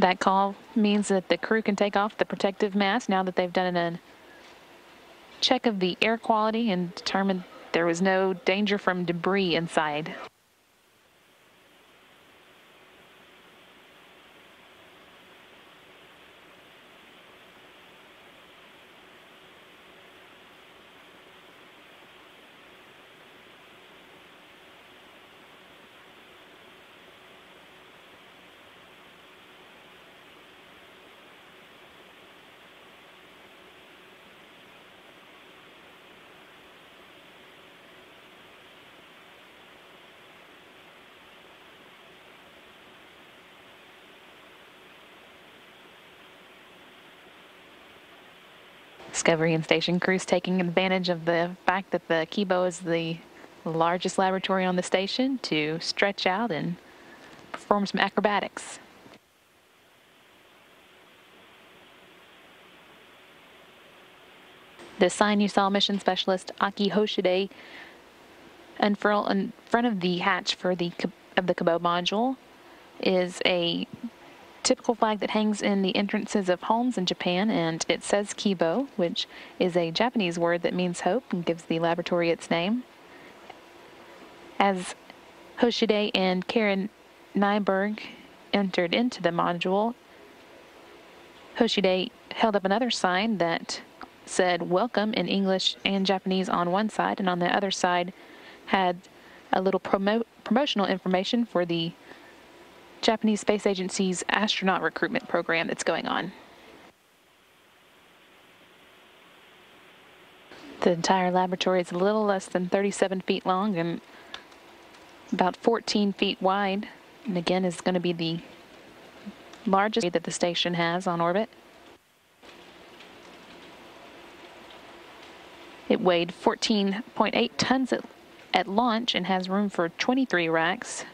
That call means that the crew can take off the protective mask now that they've done a check of the air quality and determined there was no danger from debris inside. Discovery and station crews taking advantage of the fact that the Kibo is the largest laboratory on the station to stretch out and perform some acrobatics. The sign you saw mission specialist Aki Hoshide unfurl in front of the hatch for the of the Kibo module is a typical flag that hangs in the entrances of homes in Japan, and it says Kibo, which is a Japanese word that means hope and gives the laboratory its name. As Hoshide and Karen Nyberg entered into the module, Hoshide held up another sign that said welcome in English and Japanese on one side, and on the other side had a little promo promotional information for the Japanese Space Agency's astronaut recruitment program that's going on. The entire laboratory is a little less than 37 feet long and about 14 feet wide, and again is going to be the largest that the station has on orbit. It weighed 14.8 tons at, at launch and has room for 23 racks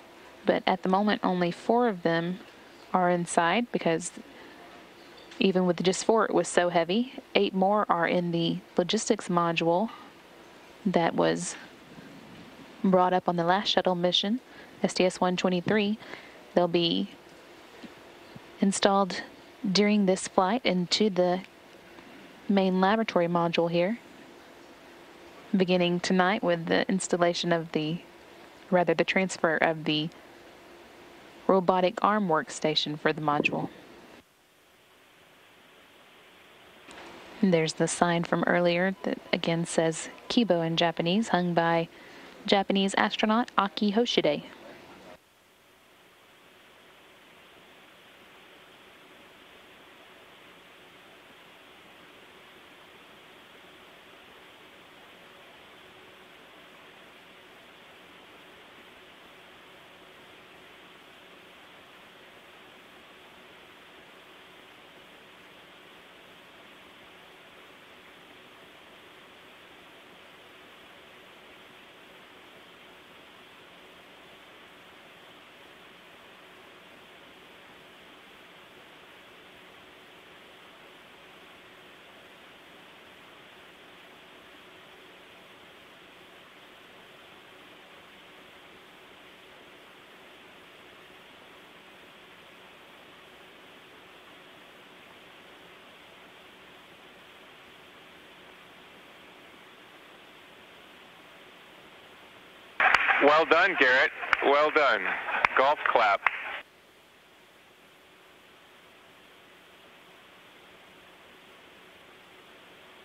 but at the moment only four of them are inside because even with just four it was so heavy. Eight more are in the logistics module that was brought up on the last shuttle mission, STS-123. They'll be installed during this flight into the main laboratory module here, beginning tonight with the installation of the, rather the transfer of the robotic arm workstation for the module. And there's the sign from earlier that again says Kibo in Japanese, hung by Japanese astronaut Aki Hoshide. Well done, Garrett. Well done. Golf clap.